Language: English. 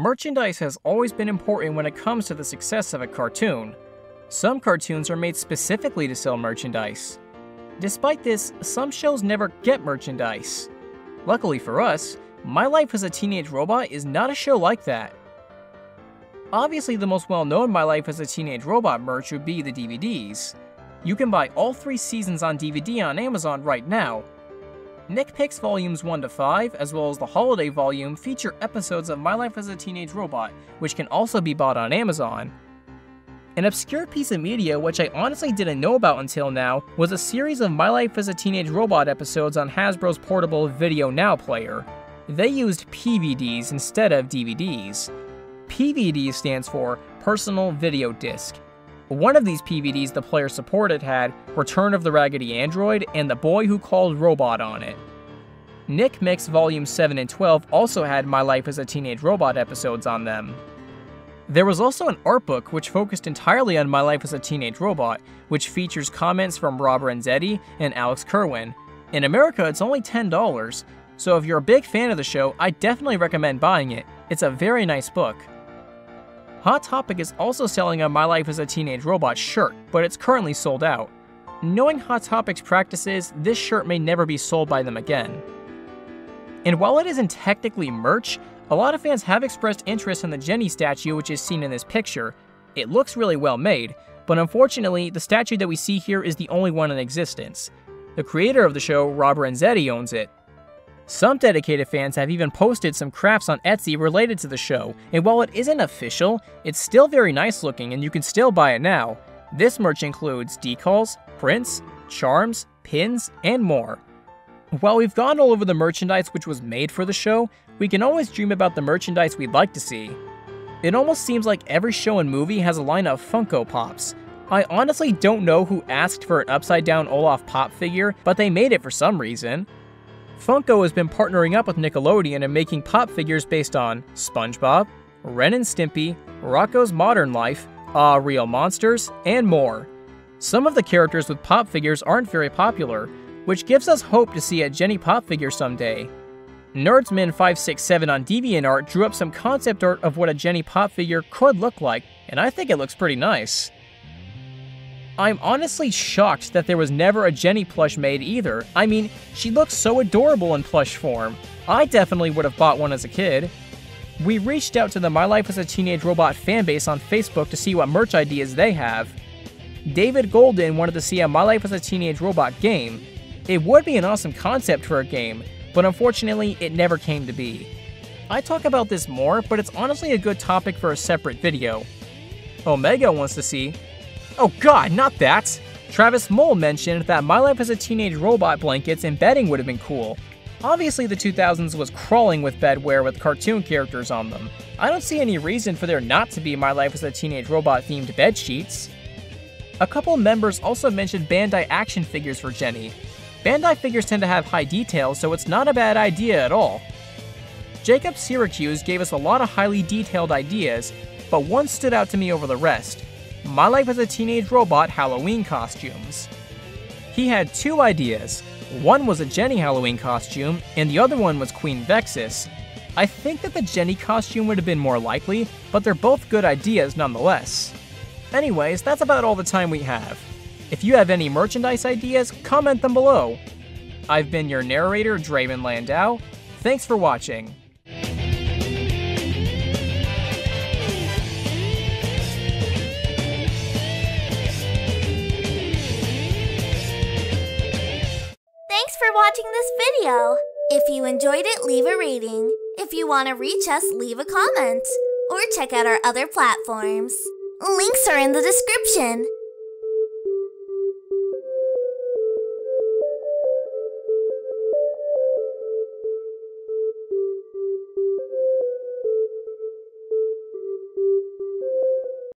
Merchandise has always been important when it comes to the success of a cartoon. Some cartoons are made specifically to sell merchandise. Despite this, some shows never get merchandise. Luckily for us, My Life as a Teenage Robot is not a show like that. Obviously, the most well known My Life as a Teenage Robot merch would be the DVDs. You can buy all three seasons on DVD on Amazon right now. Nick Picks Volumes 1 to 5, as well as the Holiday Volume, feature episodes of My Life as a Teenage Robot, which can also be bought on Amazon. An obscure piece of media which I honestly didn't know about until now was a series of My Life as a Teenage Robot episodes on Hasbro's portable Video Now player. They used PVDs instead of DVDs. PVD stands for Personal Video Disc. One of these PVDs the player supported had Return of the Raggedy Android and The Boy Who Called Robot on it. Nick Mix Volume 7 and 12 also had My Life as a Teenage Robot episodes on them. There was also an art book which focused entirely on My Life as a Teenage Robot, which features comments from Rob Renzetti and Alex Kirwan. In America, it's only $10, so if you're a big fan of the show, I definitely recommend buying it. It's a very nice book. Hot Topic is also selling a My Life as a Teenage Robot shirt, but it's currently sold out. Knowing Hot Topic's practices, this shirt may never be sold by them again. And while it isn't technically merch, a lot of fans have expressed interest in the Jenny statue which is seen in this picture. It looks really well made, but unfortunately, the statue that we see here is the only one in existence. The creator of the show, Rob Renzetti, owns it. Some dedicated fans have even posted some crafts on Etsy related to the show, and while it isn't official, it's still very nice looking and you can still buy it now. This merch includes decals, prints, charms, pins, and more. While we've gone all over the merchandise which was made for the show, we can always dream about the merchandise we'd like to see. It almost seems like every show and movie has a line of Funko Pops. I honestly don't know who asked for an upside down Olaf Pop figure, but they made it for some reason. Funko has been partnering up with Nickelodeon and making pop figures based on SpongeBob, Ren and Stimpy, Rocko's Modern Life, Ah Real Monsters, and more. Some of the characters with pop figures aren't very popular, which gives us hope to see a Jenny Pop figure someday. Nerdsman567 on DeviantArt drew up some concept art of what a Jenny Pop figure could look like, and I think it looks pretty nice. I'm honestly shocked that there was never a Jenny plush made either. I mean, she looks so adorable in plush form. I definitely would have bought one as a kid. We reached out to the My Life as a Teenage Robot fanbase on Facebook to see what merch ideas they have. David Golden wanted to see a My Life as a Teenage Robot game, it would be an awesome concept for a game, but unfortunately, it never came to be. I talk about this more, but it's honestly a good topic for a separate video. Omega wants to see. Oh god, not that! Travis Mole mentioned that My Life as a Teenage Robot blankets and bedding would have been cool. Obviously, the 2000s was crawling with bedwear with cartoon characters on them. I don't see any reason for there not to be My Life as a Teenage Robot themed bed sheets. A couple members also mentioned Bandai action figures for Jenny, Bandai figures tend to have high detail, so it's not a bad idea at all. Jacob Syracuse gave us a lot of highly detailed ideas, but one stood out to me over the rest. My Life as a Teenage Robot Halloween costumes. He had two ideas. One was a Jenny Halloween costume, and the other one was Queen Vexus. I think that the Jenny costume would have been more likely, but they're both good ideas nonetheless. Anyways, that's about all the time we have. If you have any merchandise ideas, comment them below. I've been your narrator, Draven Landau. Thanks for watching. For watching this video. If you enjoyed it, leave a rating. If you want to reach us, leave a comment. Or check out our other platforms. Links are in the description.